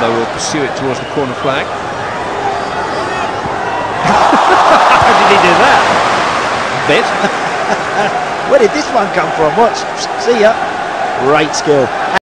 They will pursue it towards the corner flag. How did he do that? Bit. Where did this one come from? Watch. See ya. Great skill.